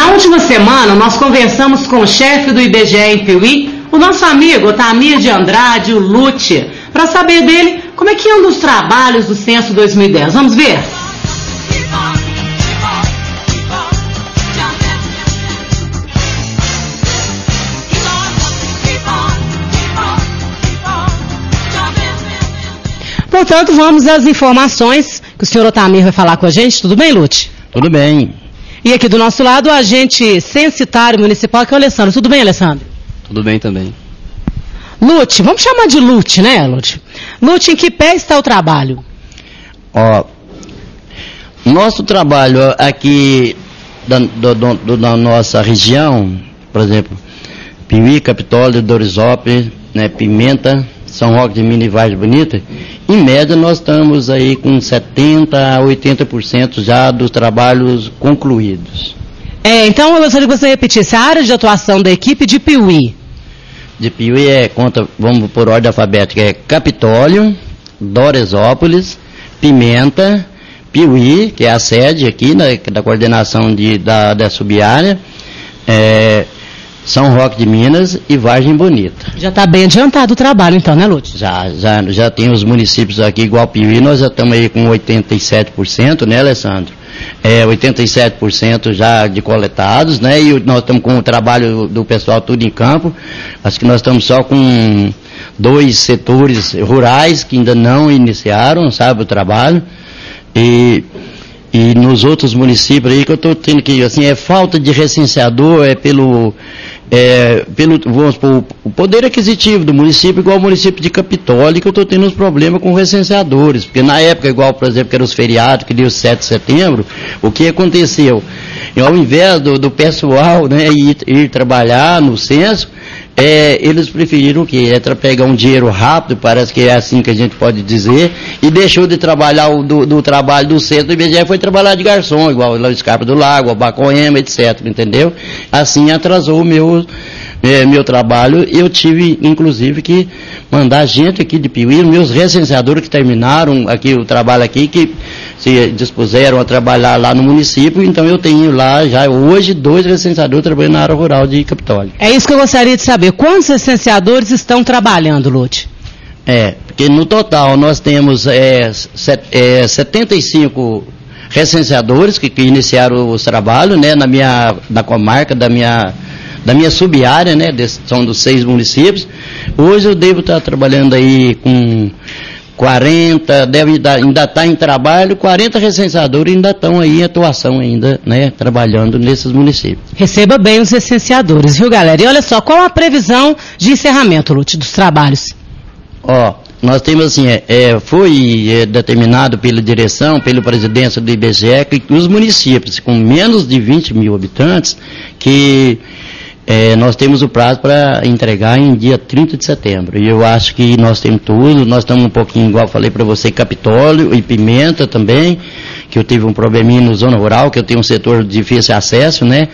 Na última semana, nós conversamos com o chefe do IBGE em Piuí, o nosso amigo Otamir de Andrade, o Lute, para saber dele como é que andam os trabalhos do Censo 2010. Vamos ver? Portanto, vamos às informações que o senhor Otamir vai falar com a gente. Tudo bem, Lute? Tudo bem. E aqui do nosso lado, o agente censitário municipal, que é o Alessandro. Tudo bem, Alessandro? Tudo bem também. Lute, vamos chamar de Lute, né, Lute? Lute, em que pé está o trabalho? Ó, nosso trabalho aqui da, do, do, da nossa região, por exemplo, Piuí, Capitólio, Dorisópolis, né, Pimenta, São Roque de Minas e Vargem Bonita, em média nós estamos aí com 70% a 80% já dos trabalhos concluídos. É, então eu gostaria que você repetisse a área de atuação da equipe de Piuí. De Piuí é, conta, vamos por ordem alfabética, é Capitólio, Doresópolis, Pimenta, Piuí, que é a sede aqui né, da coordenação de, da, da subárea, é, São Roque de Minas e Vargem Bonita. Já está bem adiantado o trabalho então, né, Lute? Já, já, já tem os municípios aqui igual Piuí, nós já estamos aí com 87%, né, Alessandro? É, 87% já de coletados, né? E nós estamos com o trabalho do pessoal tudo em campo. Acho que nós estamos só com dois setores rurais que ainda não iniciaram, sabe, o trabalho. E, e nos outros municípios aí que eu estou tendo que, assim, é falta de recenseador, é pelo, é, pelo vamos supor, o poder aquisitivo do município, igual ao município de Capitólio, que eu estou tendo uns problemas com recenseadores. Porque na época, igual, por exemplo, que eram os feriados, que deu o 7 de setembro, o que aconteceu? E ao invés do, do pessoal né, ir, ir trabalhar no censo, é, eles preferiram o quê? É pegar um dinheiro rápido, parece que é assim que a gente pode dizer, e deixou de trabalhar o, do, do trabalho do centro, do IBGE foi trabalhar de garçom, igual o Escarpa do Lago, a Bacoema, etc, entendeu? Assim atrasou o meu, é, meu trabalho, eu tive, inclusive, que mandar gente aqui de Piuí, meus recenseadores que terminaram aqui o trabalho aqui, que se dispuseram a trabalhar lá no município, então eu tenho lá já hoje dois recenseadores trabalhando na área rural de Capitólio. É isso que eu gostaria de saber. Quantos recenseadores estão trabalhando, Lute? É, porque no total nós temos é, set, é, 75 recenseadores que, que iniciaram os trabalhos, né, na minha, na comarca da minha da minha sub-área, né, são dos seis municípios. Hoje eu devo estar trabalhando aí com 40, deve ainda estar tá em trabalho, 40 recenseadores ainda estão aí em atuação ainda, né, trabalhando nesses municípios. Receba bem os recenseadores, viu galera? E olha só, qual a previsão de encerramento, Lute, dos trabalhos? Ó, nós temos assim, é, é, foi é, determinado pela direção, pela presidência do IBGE, que os municípios com menos de 20 mil habitantes, que é, nós temos o prazo para entregar em dia 30 de setembro. E eu acho que nós temos tudo, nós estamos um pouquinho, igual falei para você, Capitólio e Pimenta também, que eu tive um probleminha no zona rural, que eu tenho um setor de difícil acesso, né?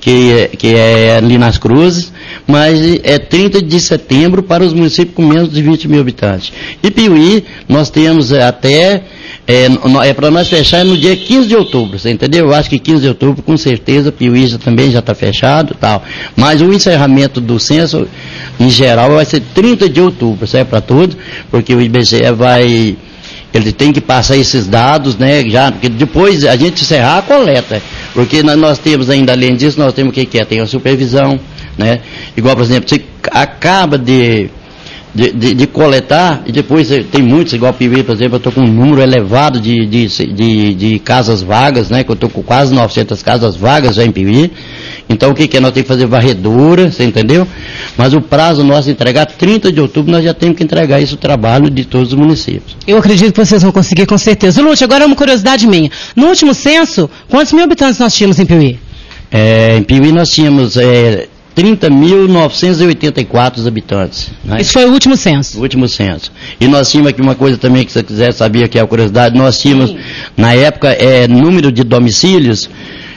Que, que é ali nas cruzes, mas é 30 de setembro para os municípios com menos de 20 mil habitantes. E Piuí, nós temos até é, é para nós fechar no dia 15 de outubro, você entendeu? Eu acho que 15 de outubro, com certeza, Piuí também já está fechado tal. Mas o encerramento do censo, em geral, vai ser 30 de outubro, certo? Para todos, porque o IBGE vai. Ele tem que passar esses dados, né? Já, porque depois a gente encerrar a coleta. Porque nós, nós temos ainda, além disso, nós temos o que, que é? Tem a supervisão, né? Igual, por exemplo, você acaba de de, de, de, coletar, e depois tem muitos, igual Piuí, por exemplo, eu estou com um número elevado de, de, de, de, casas vagas, né, que eu estou com quase 900 casas vagas já em Piuí, então o que, que é? Nós temos que fazer varredura, você entendeu? Mas o prazo nosso entregar, 30 de outubro, nós já temos que entregar isso o trabalho de todos os municípios. Eu acredito que vocês vão conseguir com certeza. Lúcio, agora é uma curiosidade minha. No último censo, quantos mil habitantes nós tínhamos em Piuí? É, em Piuí nós tínhamos é, 30.984 habitantes. Né? Esse foi o último censo. O último censo. E nós tínhamos aqui uma coisa também que você quiser saber, que é a curiosidade, nós tínhamos, Sim. na época, é, número de domicílios,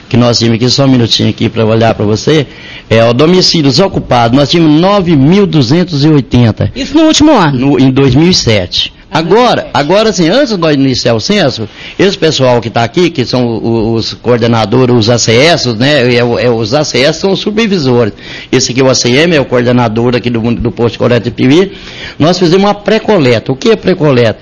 que nós tínhamos aqui, só um minutinho aqui para olhar para você, é, o domicílios ocupados, nós tínhamos 9.280. Isso no último ano? No, em 2007. Agora, agora antes de nós iniciar o censo, esse pessoal que está aqui, que são os coordenadores, os ACS, né? É, é, os ACS são os supervisores. Esse aqui, o ACM, é o coordenador aqui do, do posto de coleta de Piuí. Nós fizemos uma pré-coleta. O que é pré-coleta?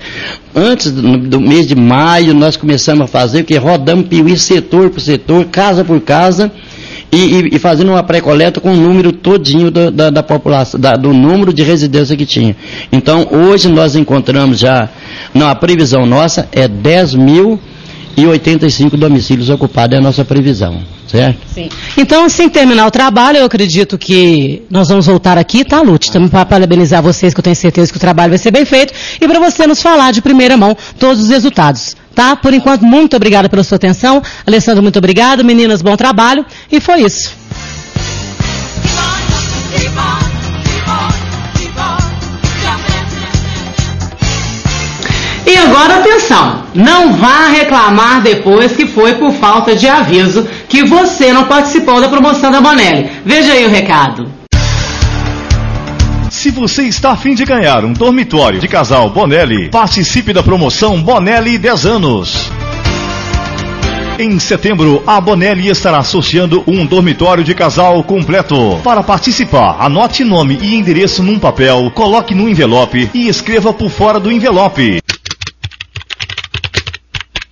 Antes do, do, mês de maio, nós começamos a fazer que? Rodamos Piuí setor por setor, casa por casa e, e, fazendo uma pré-coleta com o número todinho da, da, da população, da, do número de residência que tinha. Então, hoje nós encontramos já, não, a previsão nossa é 10 mil e 85 domicílios ocupados, é a nossa previsão, certo? Sim. Então, sem terminar o trabalho, eu acredito que nós vamos voltar aqui, tá, Lute? Também para parabenizar vocês, que eu tenho certeza que o trabalho vai ser bem feito, e para você nos falar de primeira mão todos os resultados. Tá? Por enquanto, muito obrigada pela sua atenção. Alessandro, muito obrigado. Meninas, bom trabalho. E foi isso. E agora atenção, não vá reclamar depois que foi por falta de aviso que você não participou da promoção da Bonelli. Veja aí o recado. Se você está afim de ganhar um dormitório de casal Bonelli, participe da promoção Bonelli 10 anos. Em setembro, a Bonelli estará associando um dormitório de casal completo. Para participar, anote nome e endereço num papel, coloque no envelope e escreva por fora do envelope.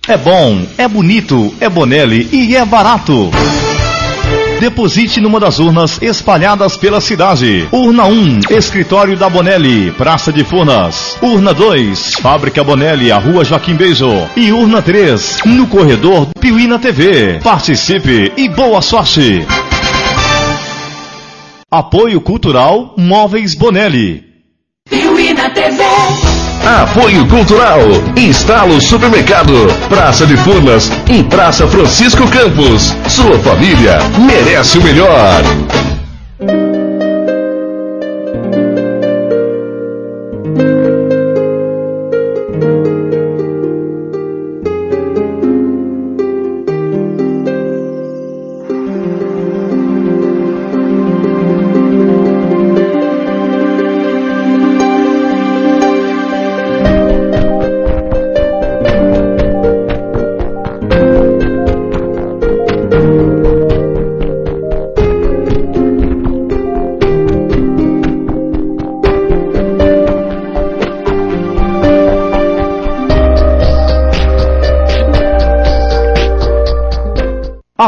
É bom, é bonito, é Bonelli e é barato. Deposite numa das urnas espalhadas pela cidade. Urna 1, Escritório da Bonelli, Praça de Furnas. Urna 2, Fábrica Bonelli, a Rua Joaquim Beijo. E urna 3, no corredor do Piuí na TV. Participe e boa sorte. Apoio Cultural Móveis Bonelli. Piuí na TV. Apoio Cultural, Instalo Supermercado, Praça de Furnas e Praça Francisco Campos. Sua família merece o melhor.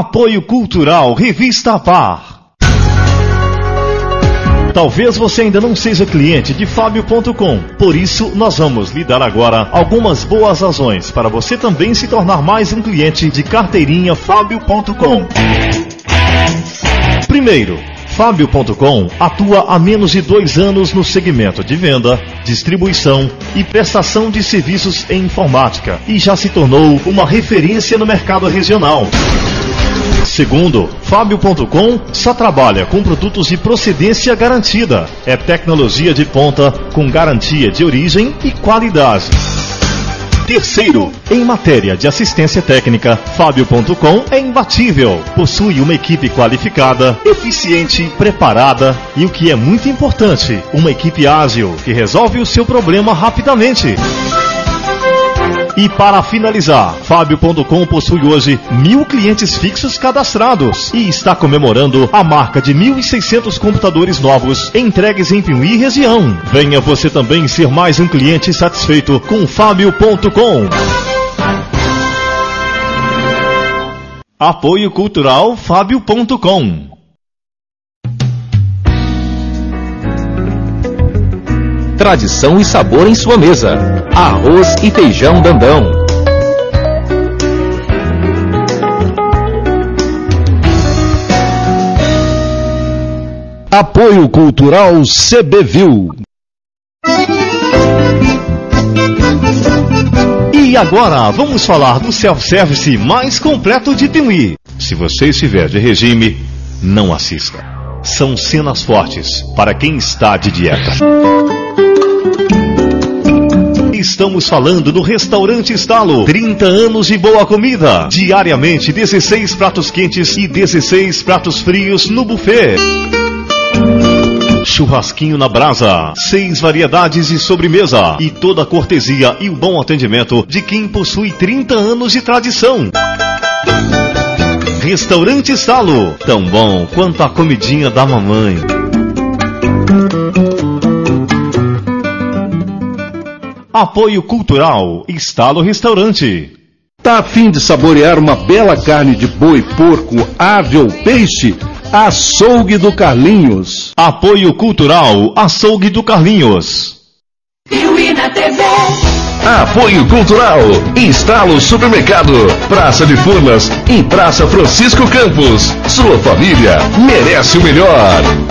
Apoio Cultural Revista Par. Talvez você ainda não seja cliente de Fábio.com, por isso nós vamos lhe dar agora algumas boas razões para você também se tornar mais um cliente de carteirinha Fábio.com. Primeiro, Fábio.com atua há menos de dois anos no segmento de venda, distribuição e prestação de serviços em informática e já se tornou uma referência no mercado regional. Segundo, Fábio.com só trabalha com produtos de procedência garantida. É tecnologia de ponta com garantia de origem e qualidade. Terceiro, em matéria de assistência técnica, Fábio.com é imbatível. Possui uma equipe qualificada, eficiente, preparada e o que é muito importante, uma equipe ágil que resolve o seu problema rapidamente. E para finalizar, Fábio.com possui hoje mil clientes fixos cadastrados e está comemorando a marca de 1.600 computadores novos entregues em Piuí região. Venha você também ser mais um cliente satisfeito com Fábio.com. Apoio Cultural Fábio.com Tradição e sabor em sua mesa. Arroz e feijão dandão. Apoio Cultural CBVIL. E agora vamos falar do self-service mais completo de Piuí. Se você estiver de regime, não assista. São cenas fortes para quem está de dieta. Estamos falando do Restaurante Estalo. 30 anos de boa comida. Diariamente 16 pratos quentes e 16 pratos frios no buffet. Churrasquinho na brasa, seis variedades de sobremesa e toda a cortesia e o bom atendimento de quem possui 30 anos de tradição. Restaurante Salo, tão bom quanto a comidinha da mamãe. Apoio Cultural, Estalo Restaurante. Tá a fim de saborear uma bela carne de boi, porco, ave ou peixe? Açougue do Carlinhos. Apoio Cultural, Açougue do Carlinhos. Piuí na TV. Apoio Cultural. Instalo Supermercado. Praça de Furnas, em Praça Francisco Campos. Sua família merece o melhor.